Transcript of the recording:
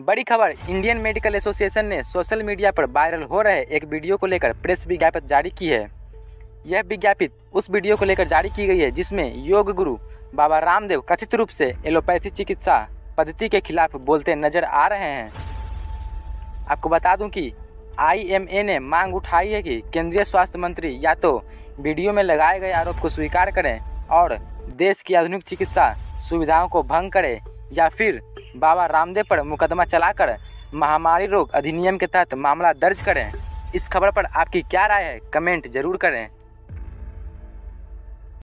बड़ी खबर, Indian medical association ने सोशल मीडिया पर वायरल हो रहे एक वीडियो को लेकर प्रेस विज्ञापन जारी की है। यह विज्ञापित उस वीडियो को लेकर जारी की गई है जिसमें योग गुरु बाबा रामदेव कथित रूप से एलोपैथी चिकित्सा पद्धति के खिलाफ बोलते नज़र आ रहे हैं। आपको बता दूँ कि आईएमए ने मांग उठाई है कि केंद्रीय स्वास्थ्य मंत्री या तो वीडियो में लगाए गए आरोप को स्वीकार करें और देश की आधुनिक चिकित्सा सुविधाओं को भंग करें या फिर बाबा रामदेव पर मुकदमा चलाकर महामारी रोग अधिनियम के तहत मामला दर्ज करें। इस खबर पर आपकी क्या राय है, कमेंट ज़रूर करें।